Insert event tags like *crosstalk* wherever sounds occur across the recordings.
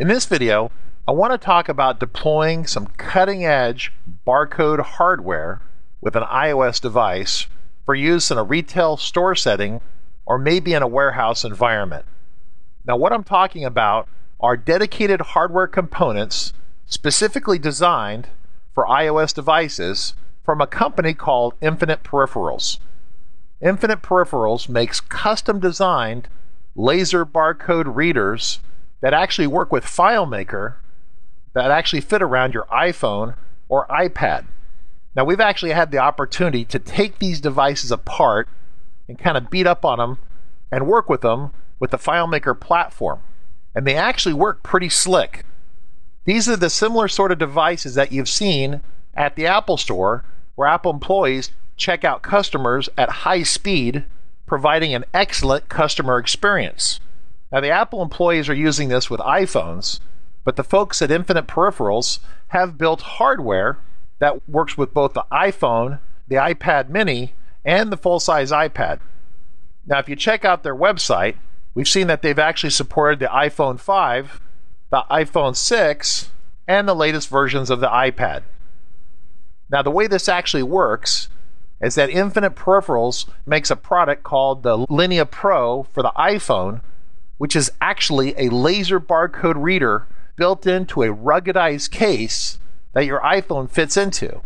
In this video, I want to talk about deploying some cutting edge barcode hardware with an iOS device for use in a retail store setting or maybe in a warehouse environment. Now, what I'm talking about are dedicated hardware components specifically designed for iOS devices from a company called Infinite Peripherals. Infinite Peripherals makes custom designed laser barcode readers that actually work with FileMaker that actually fit around your iPhone or iPad. Now, we've actually had the opportunity to take these devices apart and kind of beat up on them and work with them with the FileMaker platform. And they actually work pretty slick. These are the similar sort of devices that you've seen at the Apple Store, where Apple employees check out customers at high speed, providing an excellent customer experience. Now, the Apple employees are using this with iPhones, but the folks at Infinite Peripherals have built hardware that works with both the iPhone, the iPad mini, and the full size iPad. Now, if you check out their website, we've seen that they've actually supported the iPhone 5, the iPhone 6, and the latest versions of the iPad. Now, the way this actually works is that Infinite Peripherals makes a product called the Linea Pro for the iPhone, which is actually a laser barcode reader built into a ruggedized case that your iPhone fits into.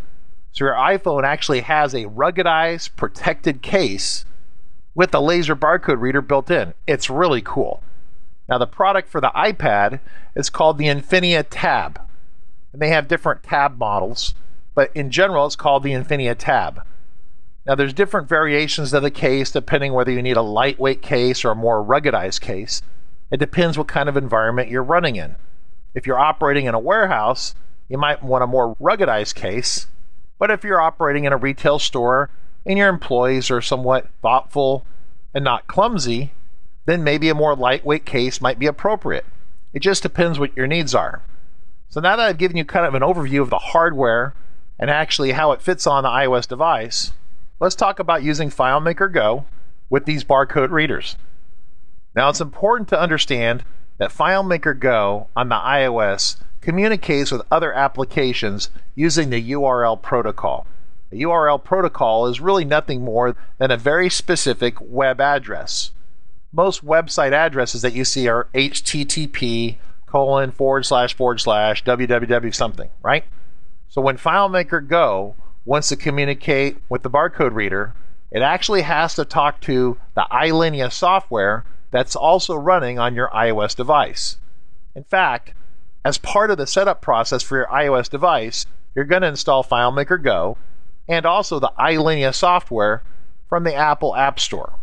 So your iPhone actually has a ruggedized, protected case with a laser barcode reader built in. It's really cool. Now, the product for the iPad is called the Infinea Tab. And they have different tab models, but in general, it's called the Infinea Tab. Now, there's different variations of the case depending whether you need a lightweight case or a more ruggedized case. It depends what kind of environment you're running in. If you're operating in a warehouse, you might want a more ruggedized case. But if you're operating in a retail store and your employees are somewhat thoughtful and not clumsy, then maybe a more lightweight case might be appropriate. It just depends what your needs are. So now that I've given you kind of an overview of the hardware and actually how it fits on the iOS device, let's talk about using FileMaker Go with these barcode readers. Now, it's important to understand that FileMaker Go on the iOS communicates with other applications using the URL protocol. The URL protocol is really nothing more than a very specific web address. Most website addresses that you see are HTTP colon forward slash forward slash www something, right? So when FileMaker Go wants to communicate with the barcode reader, it actually has to talk to the iLinea software that's also running on your iOS device. In fact, as part of the setup process for your iOS device, you're going to install FileMaker Go and also the iLinea software from the Apple App Store.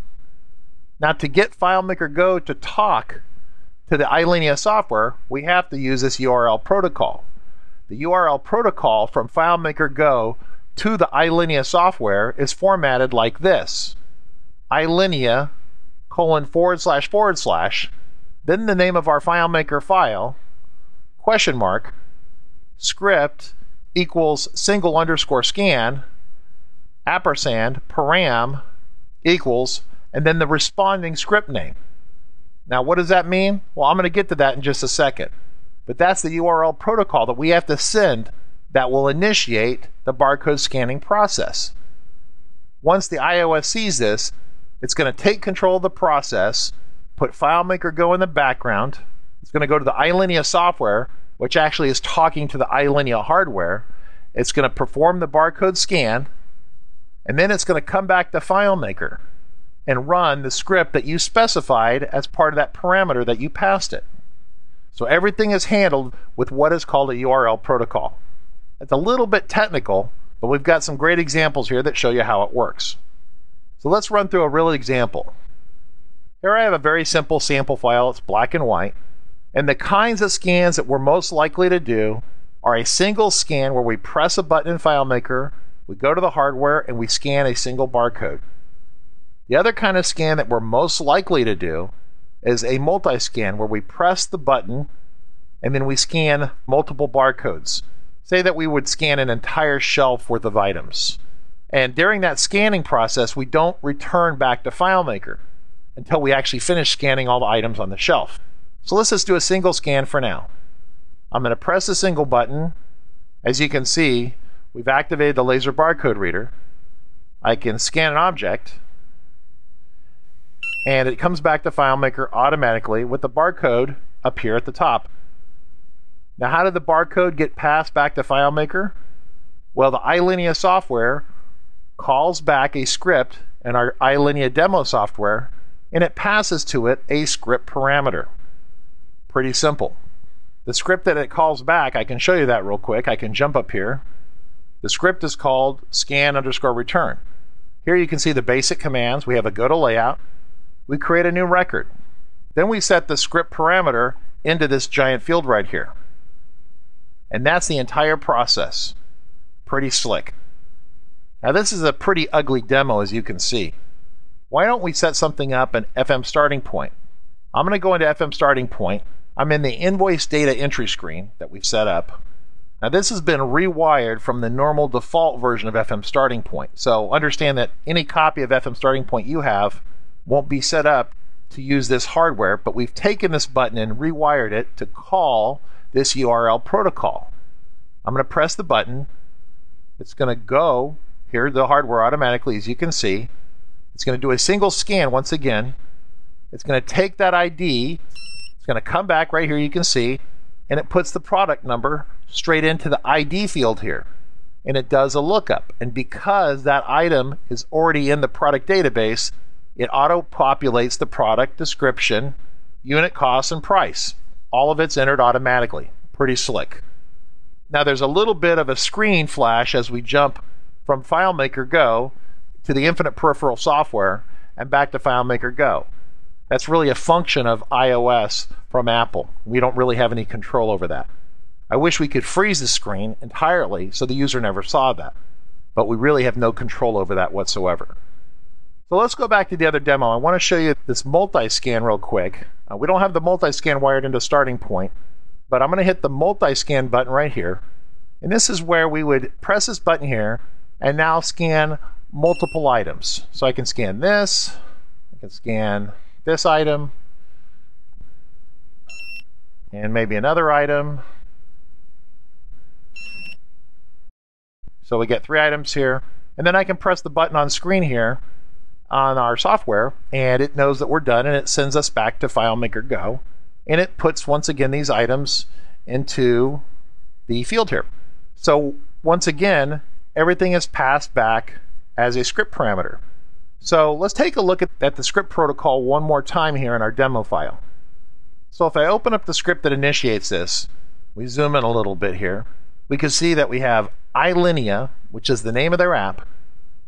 Now, to get FileMaker Go to talk to the iLinea software, we have to use this URL protocol. The URL protocol from FileMaker Go to the iLinea software is formatted like this iLinea colon forward slash forward slash, then the name of our FileMaker file, question mark, script equals single underscore scan, ampersand param equals, and then the responding script name. Now, what does that mean? Well, I'm going to get to that in just a second. But that's the URL protocol that we have to send that will initiate the barcode scanning process. Once the iOS sees this, it's going to take control of the process, put FileMaker Go in the background. It's going to go to the iLinea software, which actually is talking to the iLinea hardware. It's going to perform the barcode scan, and then it's going to come back to FileMaker and run the script that you specified as part of that parameter that you passed it. So everything is handled with what is called a URL protocol. It's a little bit technical, but we've got some great examples here that show you how it works. So let's run through a real example. Here I have a very simple sample file. It's black and white. And the kinds of scans that we're most likely to do are a single scan where we press a button in FileMaker, we go to the hardware, and we scan a single barcode. The other kind of scan that we're most likely to do is a multi-scan where we press the button and then we scan multiple barcodes. Say that we would scan an entire shelf worth of items. And during that scanning process, we don't return back to FileMaker until we actually finish scanning all the items on the shelf. So let's just do a single scan for now. I'm going to press the single button. As you can see, we've activated the laser barcode reader. I can scan an object and it comes back to FileMaker automatically with the barcode up here at the top. Now, how did the barcode get passed back to FileMaker? Well, the iLinea software calls back a script in our iLinea demo software and it passes to it a script parameter. Pretty simple. The script that it calls back, I can show you that real quick. I can jump up here. The script is called scan underscore return. Here you can see the basic commands. We have a go to layout. We create a new record. Then we set the script parameter into this giant field right here. And that's the entire process. Pretty slick. Now this is a pretty ugly demo as you can see. Why don't we set something up in FM starting point? I'm going to go into FM starting point. I'm in the invoice data entry screen that we've set up. Now this has been rewired from the normal default version of FM starting point. So understand that any copy of FM starting point you have won't be set up to use this hardware, but we've taken this button and rewired it to call this URL protocol. I'm going to press the button. It's going to go here, the hardware automatically, as you can see. It's going to do a single scan once again. It's going to take that ID. It's going to come back right here, you can see, and it puts the product number straight into the ID field here. And it does a lookup. And because that item is already in the product database, it auto populates the product description, unit cost, and price. All of it's entered automatically. Pretty slick. Now there's a little bit of a screen flash as we jump from FileMaker Go to the Infinite Peripheral software and back to FileMaker Go. That's really a function of iOS from Apple. We don't really have any control over that. I wish we could freeze the screen entirely so the user never saw that, but we really have no control over that whatsoever. So let's go back to the other demo. I want to show you this multi-scan real quick. Uh, we don't have the multi-scan wired into starting point, but I'm going to hit the multi-scan button right here. And this is where we would press this button here and now scan multiple items. So I can scan this, I can scan this item, and maybe another item, So we get three items here. And then I can press the button on screen here on our software and it knows that we're done and it sends us back to FileMaker Go. And it puts once again these items into the field here. So once again, everything is passed back as a script parameter. So let's take a look at, at the script protocol one more time here in our demo file. So if I open up the script that initiates this, we zoom in a little bit here, we can see that we have iLinea, which is the name of their app.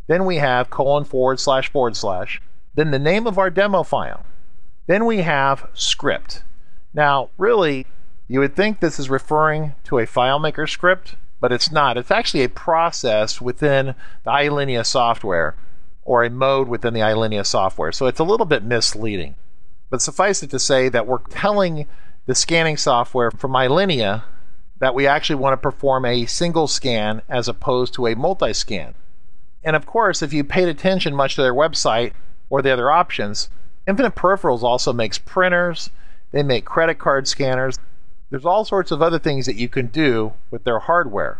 Then we have colon forward slash forward slash. Then the name of our demo file. Then we have script. Now, really, you would think this is referring to a FileMaker script, but it's not. It's actually a process within the iLinea software or a mode within the iLinea software. So it's a little bit misleading. But suffice it to say that we're telling the scanning software from iLinea that we actually want to perform a single scan as opposed to a multi scan. And of course, if you paid attention much to their website or the other options, Infinite Peripherals also makes printers, they make credit card scanners. There's all sorts of other things that you can do with their hardware.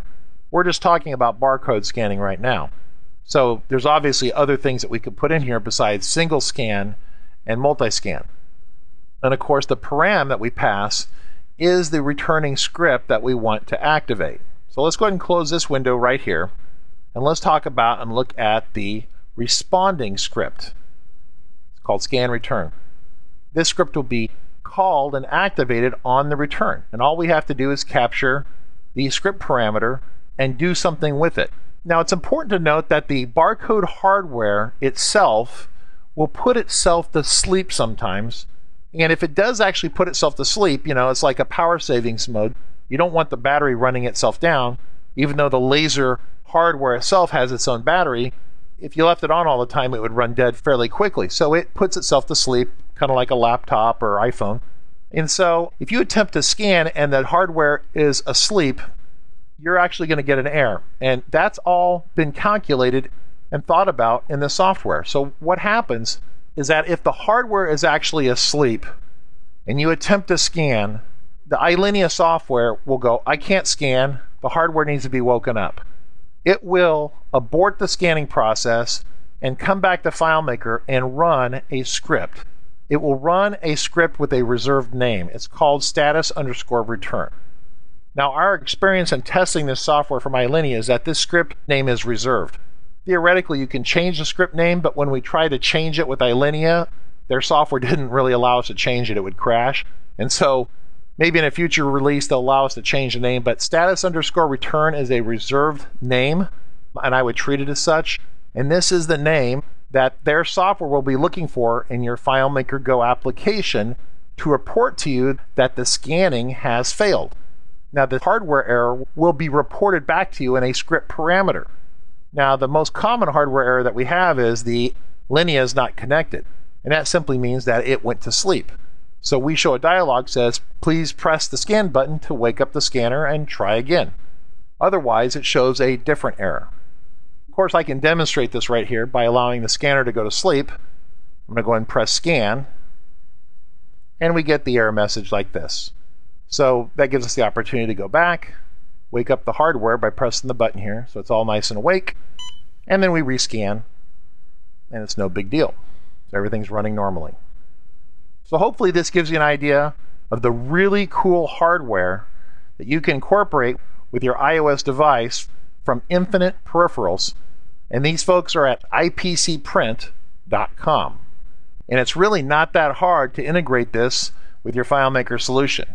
We're just talking about barcode scanning right now. So there's obviously other things that we could put in here besides single scan and multi scan. And of course, the param that we pass is the returning script that we want to activate. So let's go ahead and close this window right here. And let's talk about and look at the responding script. It's called scan return. This script will be called and activated on the return. And all we have to do is capture the script parameter and do something with it. Now it's important to note that the barcode hardware itself will put itself to sleep sometimes and if it does actually put itself to sleep, you know, it's like a power savings mode. You don't want the battery running itself down, even though the laser hardware itself has its own battery. If you left it on all the time, it would run dead fairly quickly. So it puts itself to sleep, kind of like a laptop or iPhone. And so if you attempt to scan and that hardware is asleep, you're actually going to get an error. And that's all been calculated and thought about in the software. So what happens is that if the hardware is actually asleep and you attempt to scan, the iLinea software will go, I can't scan, the hardware needs to be woken up. It will abort the scanning process and come back to FileMaker and run a script. It will run a script with a reserved name. It's called status underscore return. Now, our experience in testing this software from iLinea is that this script name is reserved. Theoretically, you can change the script name, but when we try to change it with iLinea, their software *laughs* didn't really allow us to change it. It would crash. And so maybe in a future release, they'll allow us to change the name, but status underscore return is a reserved name, and I would treat it as such. And this is the name that their software will be looking for in your FileMaker Go application to report to you that the scanning has failed. Now, the hardware error will be reported back to you in a script parameter. Now, the most common hardware error that we have is the Linea is not connected, and that simply means that it went to sleep. So we show a dialog says, please press the scan button to wake up the scanner and try again. Otherwise, it shows a different error. Of course, I can demonstrate this right here by allowing the scanner to go to sleep. I'm going to go ahead and press scan, and we get the error message like this. So that gives us the opportunity to go back, wake up the hardware by pressing the button here so it's all nice and awake, and then we rescan, and it's no big deal. So everything's running normally. So hopefully this gives you an idea of the really cool hardware that you can incorporate with your iOS device from Infinite Peripherals. And these folks are at ipcprint.com. And it's really not that hard to integrate this with your FileMaker solution.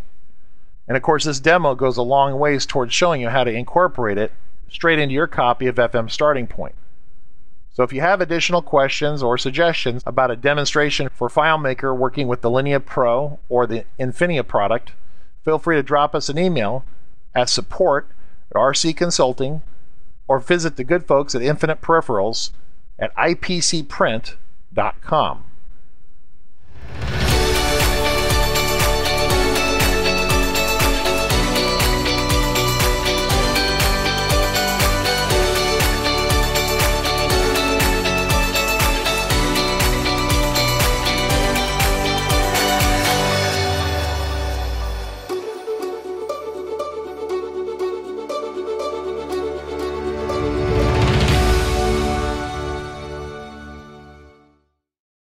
And of course, this demo goes a long ways towards showing you how to incorporate it straight into your copy of FM Starting Point. So if you have additional questions or suggestions about a demonstration for FileMaker working with the Linea Pro or the Infinea product, feel free to drop us an email at support at RC Consulting or visit the good folks at Infinite Peripherals at ipcprint.com.